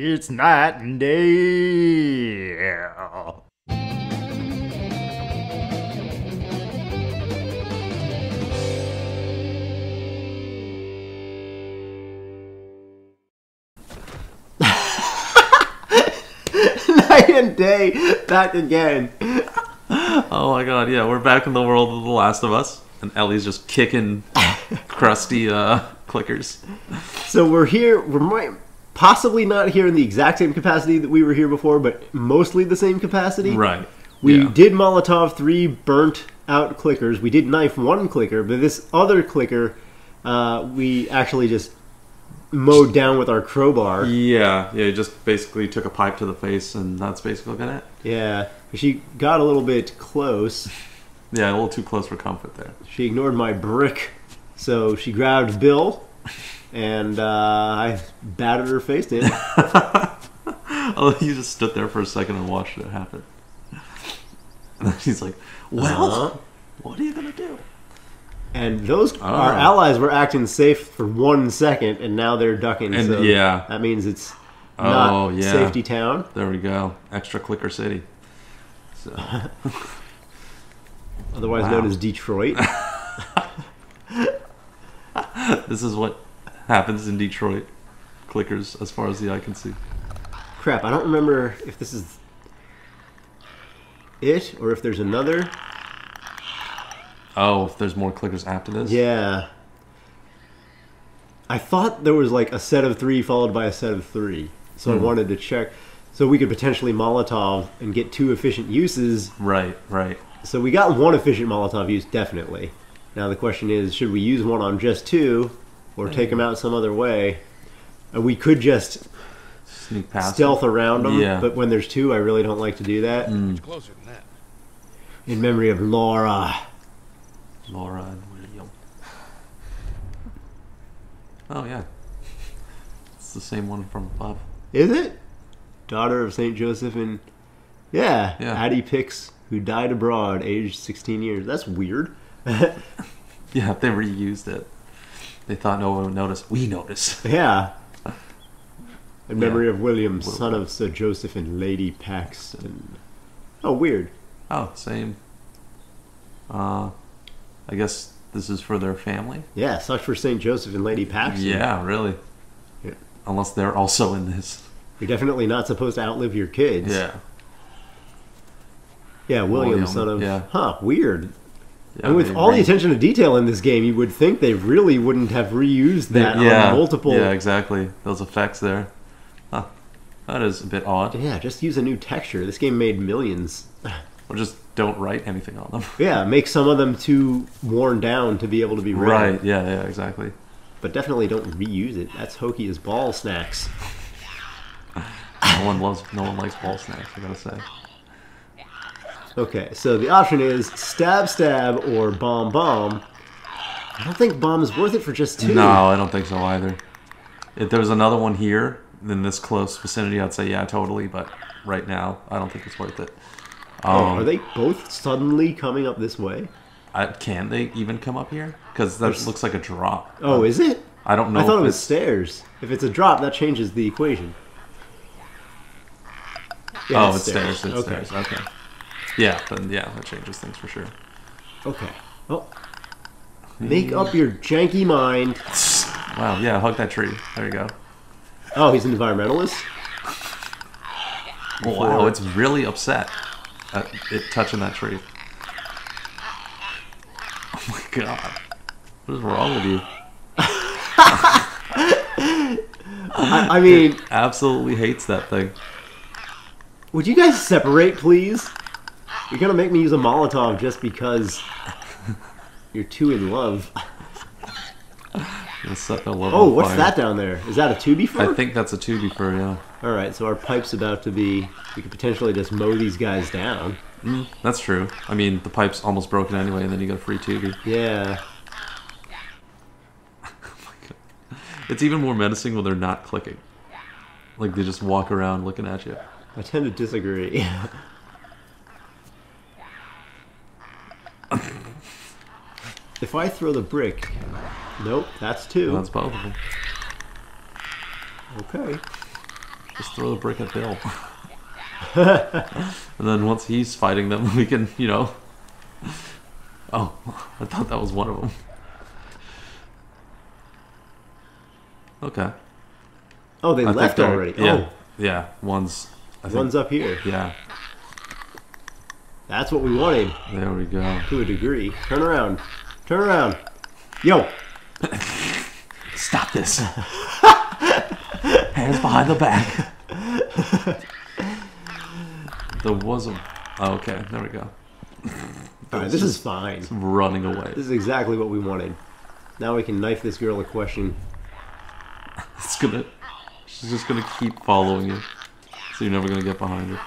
It's Knight and Day. Knight and Day, back again. Oh my god, yeah, we're back in the world of The Last of Us, and Ellie's just kicking crusty uh, clickers. So we're here. We're might, possibly not here in the exact same capacity that we were here before, but mostly the same capacity. Right. We yeah. did Molotov three burnt out clickers. We did knife one clicker, but this other clicker, uh, we actually just mowed down with our crowbar. Yeah, yeah, just basically took a pipe to the face, and that's basically been it. Yeah, she got a little bit close. Yeah, a little too close for comfort there. She ignored my brick, so she grabbed Bill, and uh, I batted her face in. oh, he just stood there for a second and watched it happen. And then he's like, "Well, Uh-huh. what are you gonna do?" And those Oh. our allies were acting safe for one second, and now they're ducking. And, so yeah. that means it's Oh, not yeah. safety town. There we go. Extra clicker city. So, otherwise Wow. known as Detroit. this is what happens in Detroit. Clickers, as far as the eye can see. Crap, I don't remember if this is it or if there's another. Oh, if there's more clickers after this. Yeah. I thought there was like a set of three followed by a set of three. So I Hmm. wanted to check. So we could potentially Molotov and get two efficient uses. Right. Right. So we got one efficient Molotov use, definitely. Now the question is should we use one on just two or take them out some other way? And we could just Sneak past. stealth around them, Yeah. but when there's two, I really don't like to do that. Mm. Closer than that. In memory of Laura. Laura and William. Oh yeah. It's the same one from above. Is it? Daughter of St. Joseph and. Yeah, Yeah. Addie Pix, who died abroad, aged 16 years. That's weird. Yeah, they reused it. They thought no one would notice. We notice. yeah. In memory Yeah. of William, son of Sir Joseph and Lady Paxton. Oh, weird. Oh, same. Uh, I guess this is for their family. Yeah, such for St. Joseph and Lady Paxton. Yeah, really. Yeah. Unless they're also in this. You're definitely not supposed to outlive your kids. Yeah. Yeah, William, William, son of. yeah. Huh, weird. And with all the attention to detail in this game, you would think they really wouldn't have reused they- that yeah, on multiple. Yeah, exactly. Those effects there. Huh. That is a bit odd. Yeah, just use a new texture. This game made millions. Or just don't write anything on them. Yeah, make some of them too worn down to be able to be read. Right. Yeah. Yeah. Exactly. But definitely don't reuse it. That's hokey as ball snacks. No one loves. No one likes ball snacks. I gotta say. Okay, so the option is stab, stab, or bomb, bomb. I don't think bomb is worth it for just two. No, I don't think so either. If there was another one here in this close vicinity, I'd say yeah, totally. But right now, I don't think it's worth it. Oh, Um, are they both suddenly coming up this way? I, can they even come up here? Because that There's- looks like a drop. Oh, is it? I don't know. I thought it was it's- stairs. If it's a drop, that changes the equation. Yeah, oh, it's stairs. It's okay. stairs. Okay. Yeah, then yeah, that changes things for sure. Okay. Well, make up your janky mind. Wow. Yeah, hug that tree. There you go. Oh, he's an environmentalist. Wow, it's really upset at it touching that tree. Oh my god. What is wrong with you? I, I mean, Absolutely hates that thing. would you guys separate, please? You're gonna make me use a Molotov just because you're too in love. It'll set the love Oh, what's fire. that down there? Is that a tubby I think that's a 2B for, yeah. All right, so our pipe's about to be. We could potentially just mow these guys down. Mm, that's true. I mean, the pipe's almost broken anyway, and then you got a free 2B. Yeah. It's even more menacing when they're not clicking. Like, they just walk around looking at you. I tend to disagree. if I throw the brick, nope, that's two. That's both of them. Okay. Just throw the brick at Bill. and then once he's fighting them, we can, you know. Oh, I thought that was one of them. Okay. Oh, they I left already. Yeah. Oh. Yeah. One's. I Oh, think, one's up here. Yeah. That's what we wanted There we go. to a degree. Turn around. Turn around. Yo, Stop this. Hands behind the back. there was a. Oh, okay, there we go. all right, this is fine. Running away. This is exactly what we wanted. Now we can knife this girl a question. It's gonna. She's just gonna keep following you. So you're never gonna get behind her.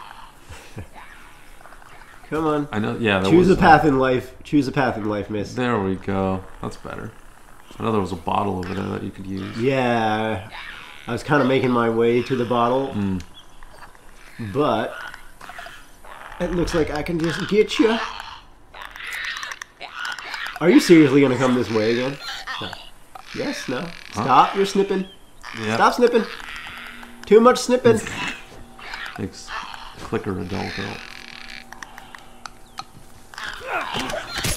Come on. I know. Yeah. Choose was a path in life. Choose a path in life, miss. There we go. That's better. I know there was a bottle over there that you could use. Yeah, I was kind of making my way to the bottle, Mm. but it looks like I can just get you. Are you seriously gonna come this way again? No. Yes, no. Stop, you're snipping. Yeah. Stop snipping. Too much snipping. Makes clicker a dull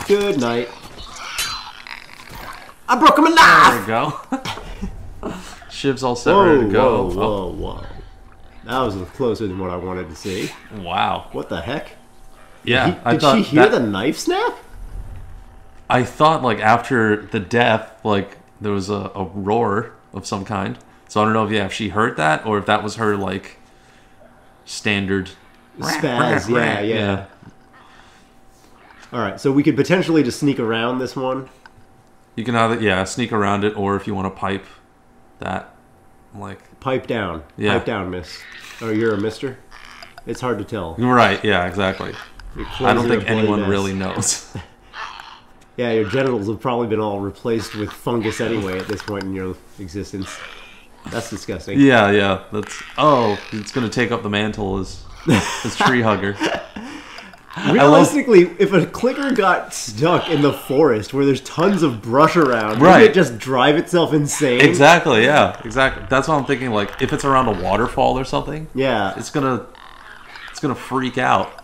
Good night. I broke him a knife! There knife! we go. Shiv's all set, ready Whoa, to go. whoa, oh. whoa, whoa. That was closer than what I wanted to see. Oh, wow. What the heck? Yeah, He- I did thought she hear that- the knife snap? I thought like after the death, like there was a, a roar of some kind. So I don't know if yeah, if she heard that or if that was her like standard Spaz, yeah, yeah. All right, so we could potentially just sneak around this one. You can either yeah sneak around it or if you want to pipe that, like Pipe down. Yeah. Pipe down, miss. Oh, you're a mister? It's hard to tell. right, yeah, exactly. I don't think anyone mess. really knows. Yeah, your genitals have probably been all replaced with fungus anyway at this point in your existence. That's disgusting. yeah, yeah. That's oh, it's gonna take up the mantle as as tree hugger. Realistically, if a clicker got stuck in the forest where there's tons of brush around, Right. wouldn't it just drive itself insane? Exactly, yeah, exactly. That's what I'm thinking. Like if it's around a waterfall or something, Yeah, it's gonna it's gonna freak out.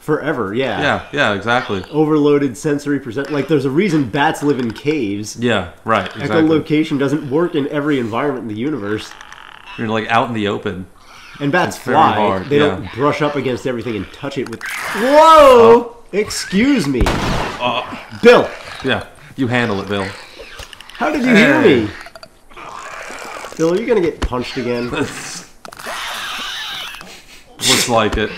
forever. Yeah. Yeah, yeah, exactly. Overloaded sensory percent. Like, there's a reason bats live in caves. Yeah, right. Exactly. Echolocation doesn't work in every environment in the universe. You're like out in the open. And bats It's very fly. hard, they yeah. don't brush up against everything and touch it with. Whoa! Oh, excuse me, uh. Bill. Yeah, you handle it, Bill. How did you hear me? Eh. Bill, are you gonna get punched again? Looks like it.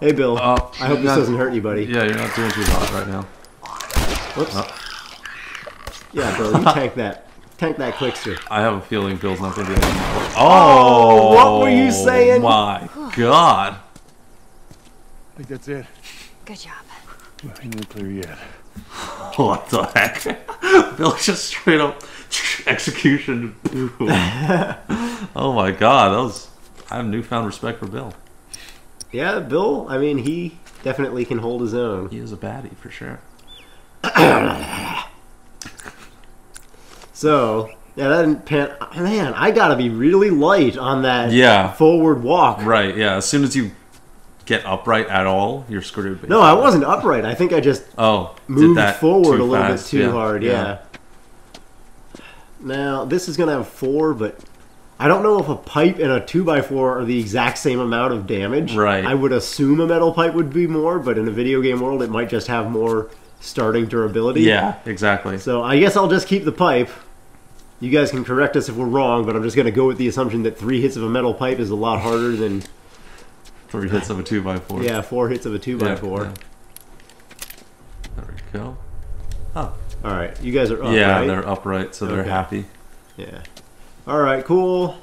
Hey, Bill. Oh, I hope this not- doesn't hurt you, buddy. Yeah, you're not doing too hot right now. Whoops. Oh. Yeah, Bill, you tank that. Tank that quickster. I have a feeling Bill's not gonna be able to. Oh, what were you oh saying? My God. I think that's it. Good job. Nothing nuclear yet. What the heck? Bill just straight up execution. oh my God, that was. I have newfound respect for Bill. Yeah, Bill. I mean, he definitely can hold his own. He is a baddie for sure. So, yeah, that didn't pan. Man, I gotta be really light on that. Yeah. Forward walk. Right, yeah. As soon as you get upright at all, you're screwed. No, I wasn't upright. I think I just Oh, moved forward a little fast. bit too hard. Yeah. Now this is gonna have four, but I don't know if a pipe and a two x four are the exact same amount of damage. Right. I would assume a metal pipe would be more, but in a video game world, it might just have more starting durability. Yeah, exactly. So I guess I'll just keep the pipe. You guys can correct us if we're wrong, but I'm just gonna go with the assumption that three hits of a metal pipe is a lot harder than Three hits of a two by four. yeah four hits of a two Yeah, x four. yeah. There we go. Oh, All right, you guys are up, yeah, right? they're upright, so they're happy. Yeah. All right, cool.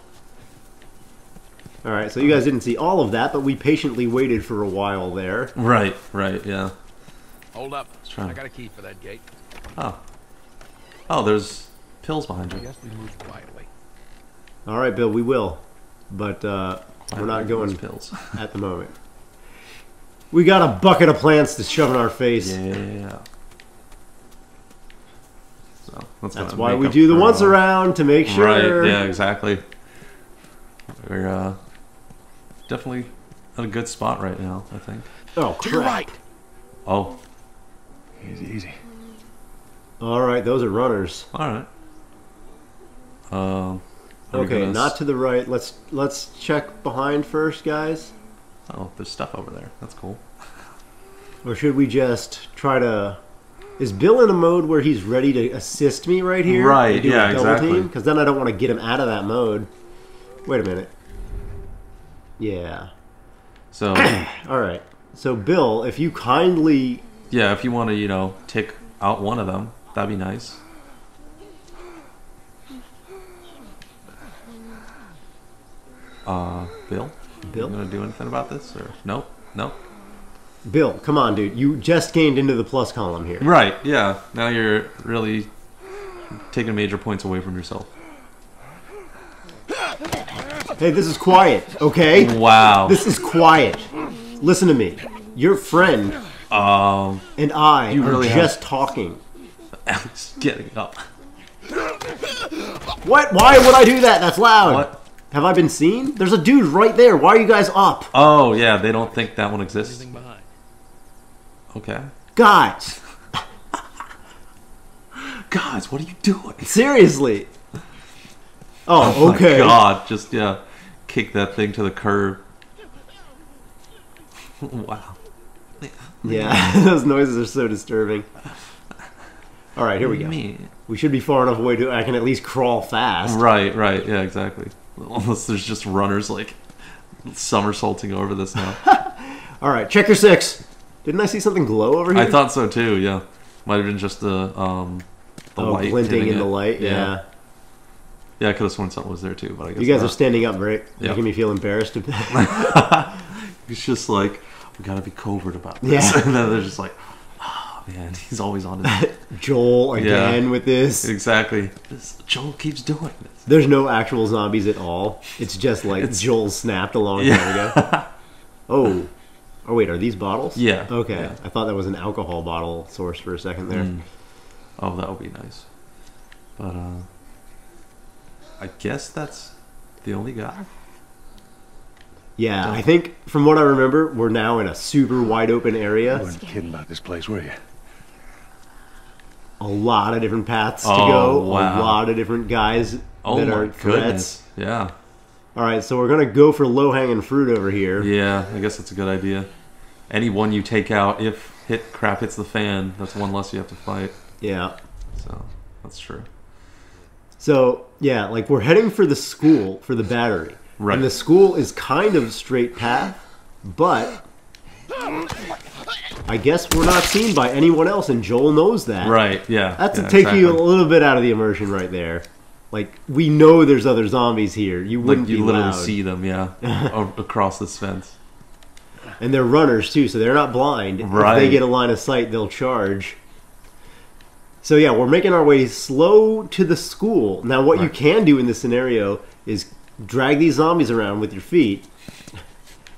All right, so you guys didn't see all of that, but we patiently waited for a while there. Right, right, yeah. Hold up. try. I got a key for that gate. Oh, oh, there's pills behind you. guess we move quietly. All right, Bill, we will, but uh, we're not going pills. at the moment. We got a bucket of plants to shove in our face. yeah. So That's, That's why we do the for, once uh, around to make sure. Right. Yeah. Exactly. We're uh, definitely at a good spot right now. I think. Oh To your right. Oh. Easy, easy. All right, those are runners. All right. We Okay, gonna not to the right. Let's let's check behind first, guys. Oh, there's stuff over there. That's cool. Or should we just try to? Is Bill in a mode where he's ready to assist me right here? Right, yeah, exactly. Because then I don't want to get him out of that mode. Wait a minute. Yeah. So All right. So Bill, if you kindly, yeah, if you want to, you know, take out one of them, that'd be nice. Uh, Bill, Bill, you gonna do anything about this or nope, nope? Bill, come on, dude. You just gained into the plus column here. Right, yeah. Now you're really taking major points away from yourself. Hey, this is quiet, okay? Wow. This is quiet. Listen to me. Your friend um, and I You are really just talking. Alex getting up. What? Why would I do that? That's loud. What? Have I been seen? There's a dude right there. Why are you guys up? Oh yeah, they don't think that one exists. Okay. Guys, Guys, what are you doing? seriously. Oh, oh, my okay. God, just yeah, kick that thing to the curb. wow. Yeah, those noises are so disturbing. All right, here we go. Me. We should be far enough away to I can at least crawl fast. Right, right, yeah, exactly. Unless there's just runners like somersaulting over this now. All right, check your six. Didn't I see something glow over here? I thought so too. Yeah, might have been just the um the oh, light glinting in the light. Yeah. yeah. Yeah, I could have sworn something was there too, but I guess You guys are standing up, right? Yeah. Making me feel embarrassed. It's just like we gotta be covert about this. Yeah. and then they're just like, man, he's always on it. Joel again with this. exactly. This, Joel keeps doing this. There's no actual zombies at all. It's just like It's- Joel snapped a long Yeah. time ago. Oh. Oh wait, are these bottles? Yeah. Okay. Yeah. I thought that was an alcohol bottle source for a second there. Mm. Oh, that would be nice. But uh, I guess that's the only guy. Yeah, I think from what I remember, we're now in a super wide open area. You area. weren't kidding about this place, were you? A lot of different paths to Oh, go. wow. A lot of different guys Oh that my are threats. goodness. Yeah. All right, so we're gonna go for low hanging fruit over here. Yeah, I guess that's a good idea. Any one you take out, if hit crap hits the fan, that's one less you have to fight. Yeah. So that's true. So yeah, like we're heading for the school for the battery, Right. and the school is kind of straight path, but I guess we're not seen by anyone else, and Joel knows that. Right. Yeah. That's yeah, to take you a little bit out of the immersion right there. Like we know there's other zombies here. You wouldn't you be literally loud. see them, yeah, across this fence. and they're runners too, so they're not blind. Right. If they get a line of sight, they'll charge. So yeah, we're making our way slow to the school. Now, what you can do in this scenario is drag these zombies around with your feet,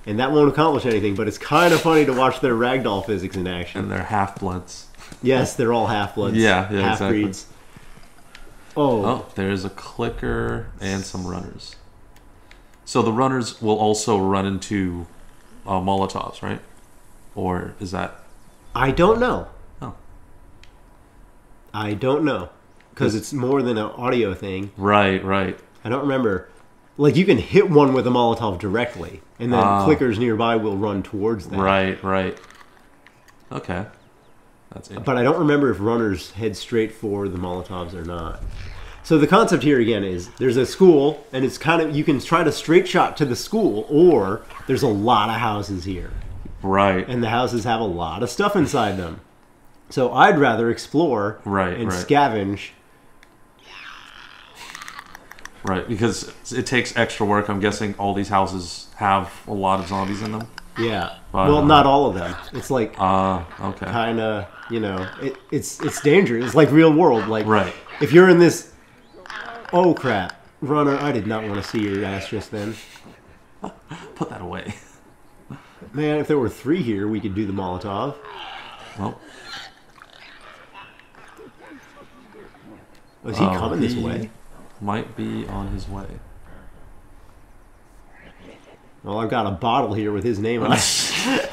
and that won't accomplish anything. But it's kind of funny to watch their ragdoll physics in action. And they're half bloods. Yes, they're all half bloods. Yeah, yeah, half breeds. Oh, Oh, there's a clicker and some runners. So the runners will also run into uh, Molotovs, right? Or is that I don't know. Oh. I don't know because it's more than an audio thing. right? Right. I don't remember. Like you can hit one with a Molotov directly, and then Ah. clickers nearby will run towards that. Right. Right. Okay. That's it. But I don't remember if runners head straight for the Molotovs or not. So the concept here again is there's a school, and it's kind of you can try to straight shot to the school, or there's a lot of houses here, Right. and the houses have a lot of stuff inside them. So I'd rather explore Right, and right. scavenge. Right. Because it takes extra work. I'm guessing all these houses have a lot of zombies in them. Yeah. But, well, uh, not all of them. It's like Ah. okay. kind of you know it, it's it's dangerous it's like real world like Right. if you're in this oh crap runner i did not want to see your ass just then Put that away. man if there were three here we could do the molotov Well. Was he Oh, coming this way? Might be on his way. Well, I've got a bottle here with his name on it.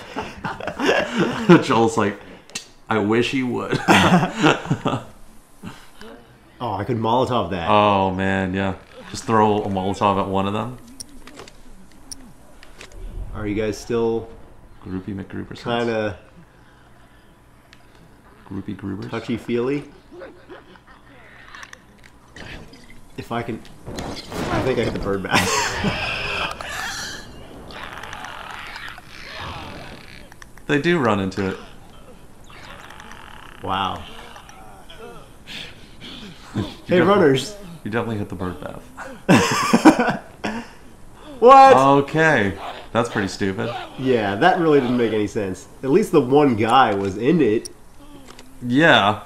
Joel's like, I wish he would. Oh, I could Molotov that. oh man, yeah. Just throw a Molotov at one of them. Are you guys still Groupie McGruber. kind of Groupie Grubers. touchy If I can, I think I hit the bird back. They do run into it. wow. Hey, runners! You definitely hit the bird bath. What? Okay, that's pretty stupid. Yeah, that really didn't make any sense. At least the one guy was in it. Yeah,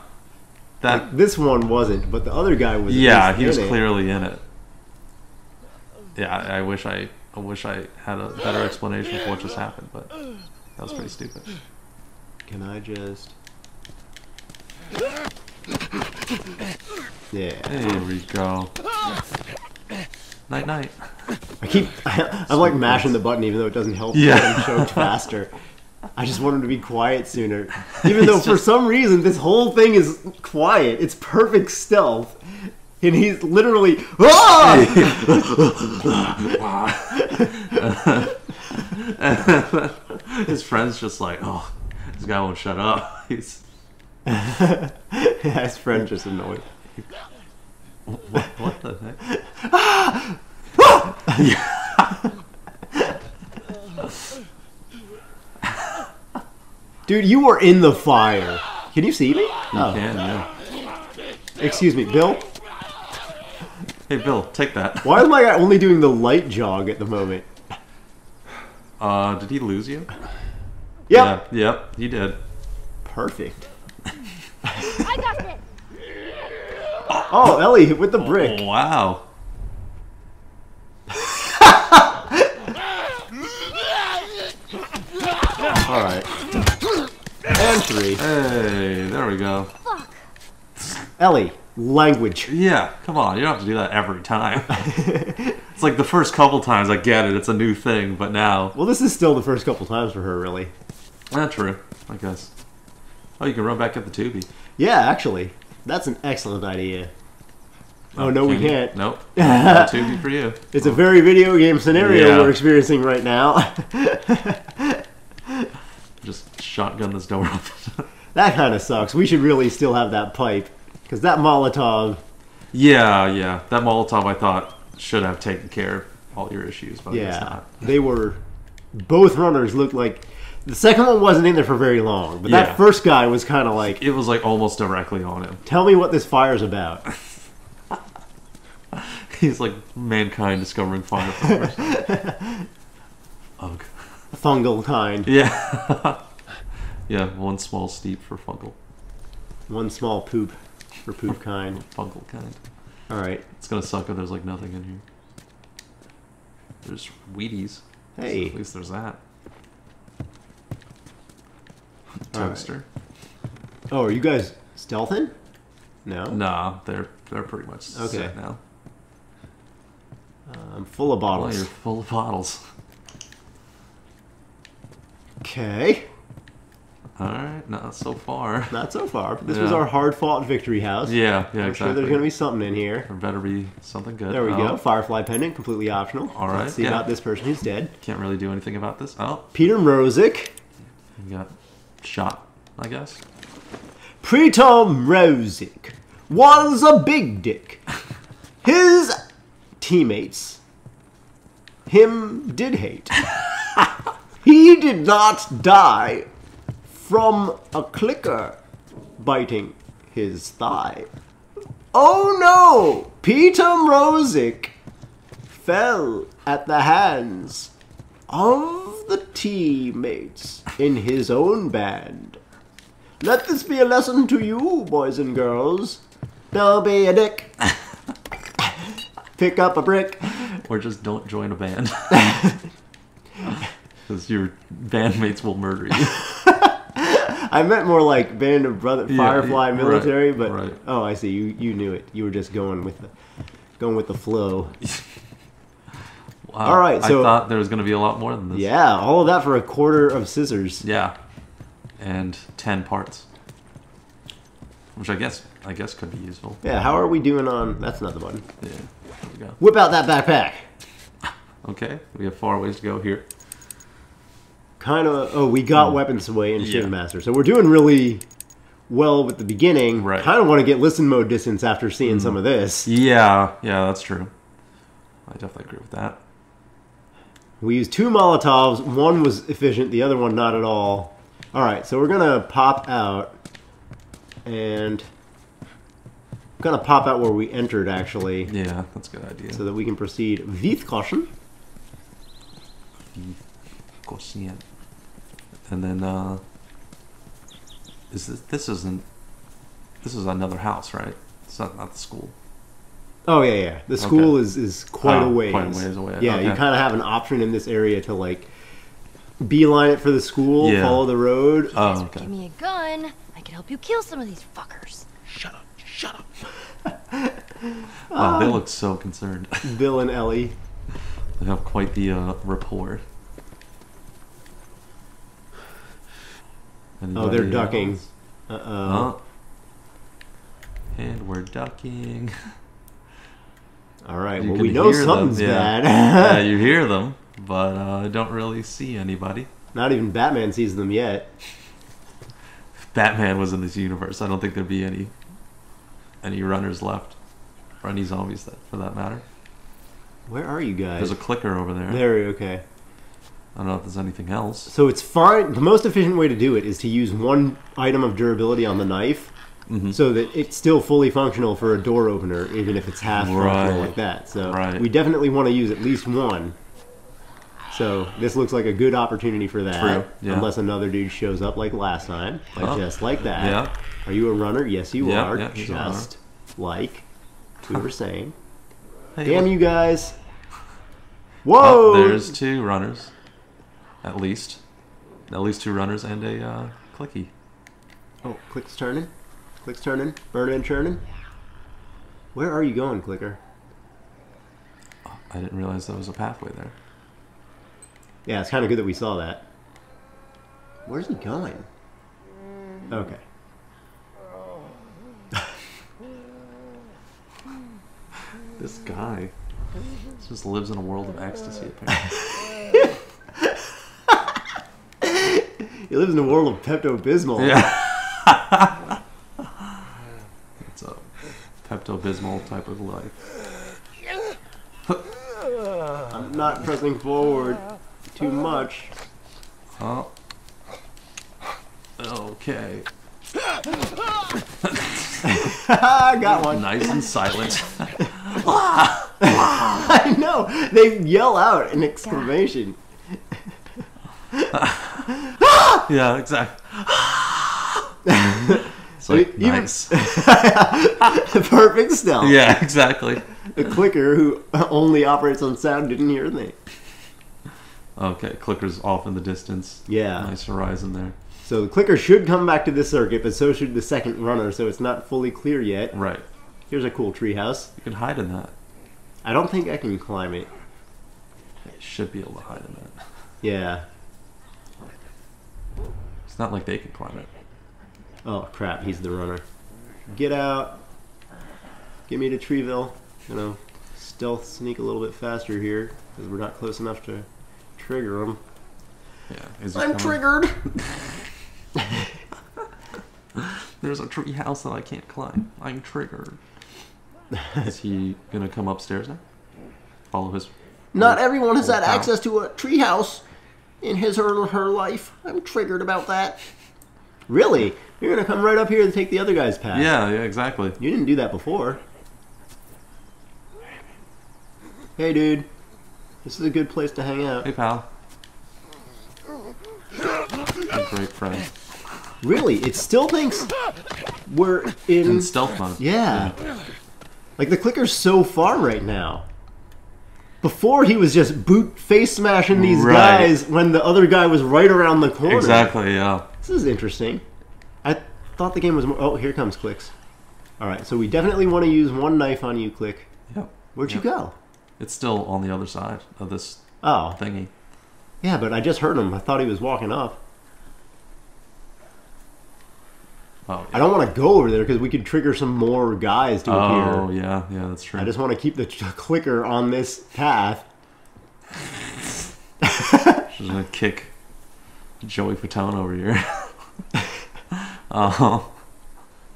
that. This one wasn't, but the other guy was. Yeah, he was it. clearly in it. Yeah, I I wish I, I wish I had a better explanation for what just happened, but that was pretty stupid. Can I just? Yeah. There we go. Night night. I keep. I'm like mashing the button, even though it doesn't help. Yeah. him choked faster. I just want him to be quiet sooner. Even though for just- some reason this whole thing is quiet. It's perfect stealth, and he's literally. Ah! His friend's just like, oh, this guy won't shut up. He's His friend just annoyed. what, what the heck? Dude, you were in the fire. Can you see me? You Oh, can, yeah. excuse me, Bill. Hey, Bill, take that. Why am I only doing the light jog at the moment? Uh, did he lose you? Yep. Yeah, yep, he did. Perfect. I got this. Oh, Ellie with the brick. Wow. All right. And three. Hey, there we go. Fuck. Ellie, language. Yeah, come on, you don't have to do that every time. it's like the first couple times I get it, it's a new thing, but now. Well, this is still the first couple times for her, really. Not true, I guess. Oh, you can run back up the tubie. Yeah, actually, that's an excellent idea. Oh no, we Can you? can't. Nope. No tubie for you. It's a very video game scenario Yeah. we're experiencing right now. Just shotgun this door open. that kind of sucks. We should really still have that pipe because that Molotov. yeah, yeah. That Molotov I thought should have taken care of all your issues, but Yeah, not. they were. Both runners looked like the second one wasn't in there for very long, but Yeah. that first guy was kind of like, It was like almost directly on him. "Tell me what this fire's about." He's like mankind discovering fire for the first time. Ugh. Fungal kind. Yeah. yeah, one small steep for fungal. One small poop for poop kind. Fungal kind. All right. It's gonna suck if there's like nothing in here. There's Wheaties. Hey. At least there's that. All right. Toaster. Oh, are you guys stealthing? No. Nah, they're they're pretty much Okay. set now. Uh, I'm full of bottles. you're full of bottles. Okay. All right, not so far. Not so far. But This was our hard-fought victory house. Yeah, yeah, I'm exactly. sure there's gonna be something in here. There better be something good. There we Oh, go. Firefly pendant, completely optional. All right, Let's see yeah. about this person who's dead. Can't really do anything about this. Oh, Peter Mrozek. you got shot, I guess. Pritam Mrozek was a big dick. His teammates him did hate. he did not die from a clicker biting his thigh. Oh no! Peter Mrozek fell at the hands of the teammates in his own band. Let this be a lesson to you, boys and girls. Don't be a dick. Pick up a brick. Or just don't join a band. Because your bandmates will murder you. I meant more like Band of Brother Yeah, Firefly yeah, military, right, but right. oh, I see. You you knew it. You were just going with the going with the flow. Wow. All right, so- I thought there was going to be a lot more than this. Yeah, all of that for a quarter of scissors. Yeah. And 10 parts. Which I guess I guess could be useful. Yeah, how are we doing on? That's not the button. Yeah. There we go. Whip out that backpack. Okay. We have far ways to go here. Kind of. Oh, we got hmm. weapons away in Yeah. Master, so we're doing really well with the beginning. Right. Kind of want to get listen mode distance after seeing some hmm. of this. Yeah. Yeah, that's true. I definitely agree with that. We used two Molotovs. One was efficient, the other one not at all. All right, so we're gonna pop out, and I'm gonna pop out where we entered actually, Yeah, that's a good idea. so that we can proceed with caution. Quotient. And then uh is this this isn't this is another house, right? It's not, not the school. Oh yeah, yeah. The school Okay. is is quite Oh, a ways. quite a ways away. Yeah, you kind of have an option in this area to like beeline it for the school, Yeah. follow the road. Oh, okay. Give me a gun. I can help you kill some of these fuckers. Shut up. Shut up. Wow, they look so concerned. Bill and Ellie. they have quite the uh, rapport. Oh, they're ducking. Uh oh. Oh. And we're ducking. All right. You Well, we know hear them, something's yeah. bad. yeah, you hear them, but uh, I don't really see anybody. Not even Batman sees them yet. If Batman was in this universe, I don't think there'd be any any runners left, or any zombies that, for that matter. Where are you guys? There's a clicker over there. There. Okay. I don't know if there's anything else. So it's fine. The most efficient way to do it is to use one item of durability on the knife, Mhm. so that it's still fully functional for a door opener, even if it's half Right. functional like that. So Right. we definitely want to use at least one. So this looks like a good opportunity for that. True, yeah. Unless another dude shows up like last time, like Oh. just like that. Yeah. Are you a runner? Yes, you Yeah, are. yeah, he's a runner. just like we were saying. Hey, Damn you guys! Oh, Whoa! there's two runners, at least. At least two runners and a uh, clicky. Oh, click's turning. Click's turning. Burning and churning. Where are you going, Clicker? I didn't realize there was a pathway there. Yeah, it's kind of good that we saw that. Where's he going? Okay. This guy just lives in a world of ecstasy, apparently. He lives in a world of Pepto Bismol. Yeah. it's a Pepto Bismol type of life. I'm not pressing forward too much. Oh. Okay. I got one. Nice and silent. I know. They yell out an exclamation. yeah, exactly. it's like Even- nice. Perfect stealth. Yeah, exactly. The clicker, who only operates on sound, didn't hear a thing. Okay, clicker's off in the distance. Yeah. Nice horizon there. So the clicker should come back to this circuit, but so should the second runner. So it's not fully clear yet. Right. Here's a cool treehouse. You can hide in that. I don't think I can climb it. You should be able to hide in that. Yeah. It's not like they can climb it. Oh crap, he's the runner. Get out. Get me to Treeville. You know, stealth sneak a little bit faster here because we're not close enough to trigger him. Yeah. Is I'm coming? triggered. There's a tree house that I can't climb. I'm triggered. Is he gonna come upstairs now? Follow his. Not everyone has Old had access to a treehouse in his or her life. I'm triggered about that. Really? You're gonna come right up here and take the other guy's path? Yeah, yeah, exactly. You didn't do that before. Hey, dude. This is a good place to hang out. Hey, pal. A great friend. Really? It still thinks we're in. In stealth mode. Yeah. Like the clicker's so far right now. Before he was just boot face smashing these Right. guys when the other guy was right around the corner. Exactly. Yeah. This is interesting. I thought the game was more. Oh, here comes clicks. All right, so we definitely want to use one knife on you, click. Yep. Where'd Yep. you go? It's still on the other side of this Oh, thingy. yeah, but I just heard him. I thought he was walking up. Oh, I don't want to go over there because we could trigger some more guys to appear. oh yeah, yeah, that's true. I just want to keep the clicker on this path. She's gonna kick Joey Fatone over here. Oh.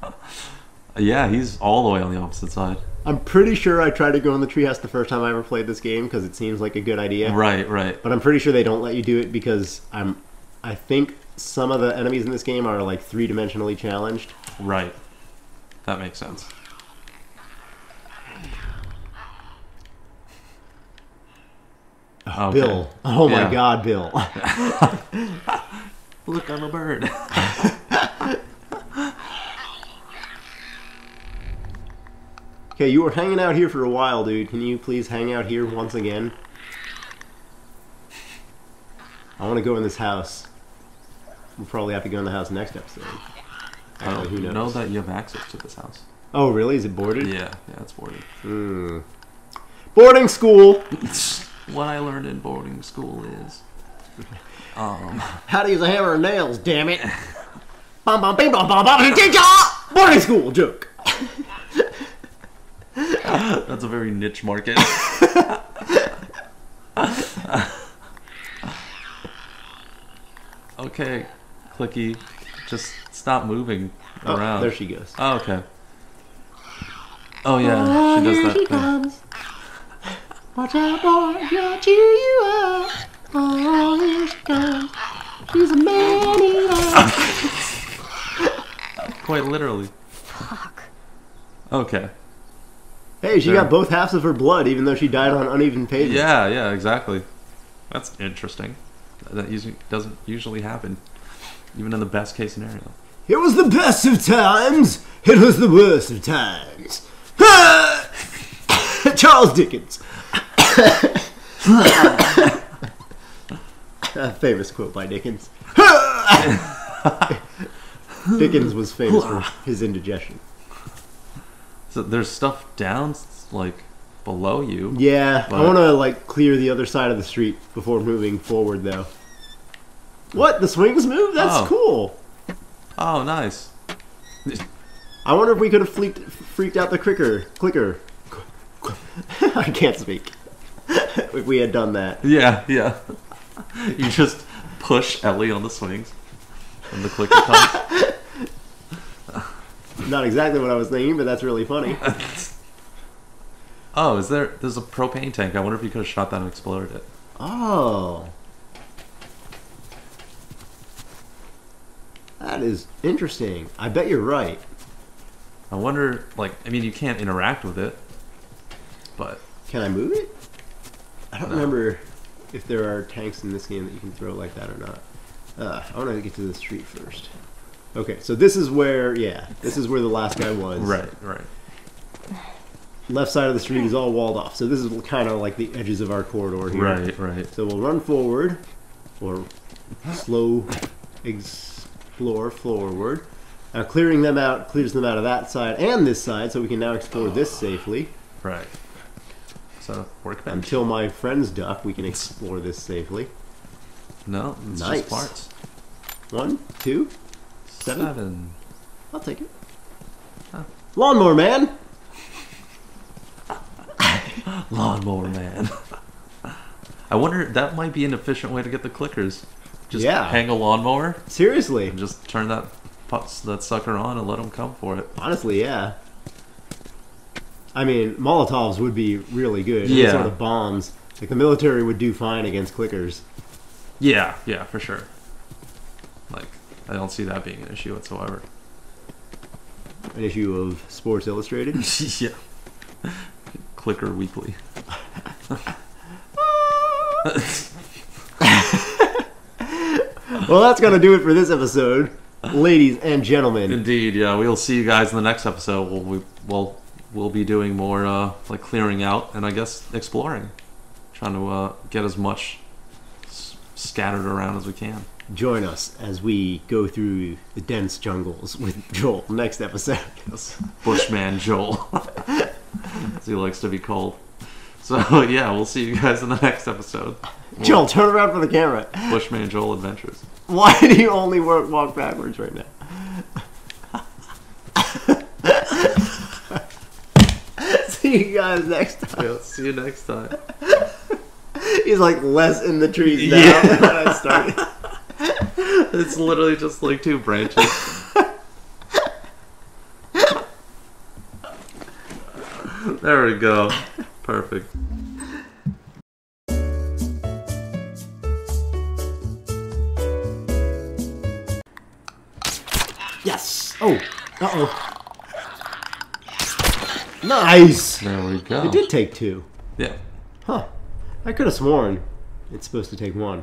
yeah, he's all the way on the opposite side. I'm pretty sure I tried to go in the treehouse the first time I ever played this game because it seems like a good idea. Right, right. But I'm pretty sure they don't let you do it because I'm. I think some of the enemies in this game are like three dimensionally challenged. Right. That makes sense. Okay. Bill. Oh my God, Bill. Look, I'm a bird. okay, you were hanging out here for a while, dude. Can you please hang out here once again? I want to go in this house. We'll probably have to go in the house next episode. I don't knows? know that you have access to this house. Oh, really? Is it boarded? Yeah, yeah, it's boarded. Hmm. Boarding school. what I learned in boarding school is, um, How to use a hammer and nails, damn it. Bum, bum, bing, bum, bum, bum! Boarding school joke. that's a very niche market. okay, Clicky, just stop moving Oh, around. there she goes. Oh, okay. Oh yeah, she does that thing. comes. Watch out, boy, she'll cheer you up. Oh, here she comes. She's a man eater. Quite literally. Fuck. Okay. Hey, she Sure. got both halves of her blood, even though she died on uneven pavement. Yeah, yeah, exactly. That's interesting. That usually doesn't usually happen, even in the best case scenario. It was the best of times. It was the worst of times. Charles Dickens. A famous quote by Dickens. Dickens was famous for his indigestion. So there's stuff down, like below you. Yeah, I want to like clear the other side of the street before moving forward, though. What? The swings move? That's Oh. cool. Oh, nice. I wonder if we could have freaked, freaked out the clicker. Clicker. I can't speak. if we had done that. Yeah, yeah. you just push Ellie on the swings, and the clicker comes. Not exactly what I was thinking, but that's really funny. oh, is there? There's a propane tank. I wonder if you could have shot that and exploded it. Oh. That is interesting. I bet you're right. I wonder, like, I mean, you can't interact with it, but Can I move it? I don't No. remember if there are tanks in this game that you can throw like that or not. Uh, I want to get to the street first. Okay, so this is where, yeah, this is where the last guy was. right, right. Left side of the street is all walled off. So this is kind of like the edges of our corridor here. Right, right. So we'll run forward, or slow explore forward. Now clearing them out clears them out of that side and this side, so we can now explore this safely. Right. So workbench. Until my friends duck, we can explore this safely. No, it's Nice. just parts. One, two, seven. Seven. I'll take it. Huh. Lawnmower man. Lawnmower man. I wonder that might be an efficient way to get the clickers. Just Yeah. hang a lawnmower Seriously. and just turn that that sucker on and let them come for it. Honestly, yeah. I mean, Molotovs would be really good. Yeah. sort of bombs. Like the military would do fine against clickers. Yeah, yeah, for sure. Like, I don't see that being an issue whatsoever. An issue of Sports Illustrated. yeah. Clicker Weekly. well, that's gonna do it for this episode, ladies and gentlemen. Indeed, yeah. We'll see you guys in the next episode. We'll we, we'll we'll be doing more uh, like clearing out and I guess exploring, trying to uh, get as much s- scattered around as we can. join us as we go through the dense jungles with Joel next episode. Bushman Joel, as he likes to be called. So yeah, we'll see you guys in the next episode. Joel, turn around for the camera. Bushman Joel Adventures. Why do you only work, walk backwards right now? See you guys next time. Yeah, see you next time. He's like less in the trees now Yeah. than when I started. It's literally just like two branches. there we go. Perfect. Oh. Uh oh. Nice. There we go. It did take two. Yeah. Huh. I could have sworn it's supposed to take one.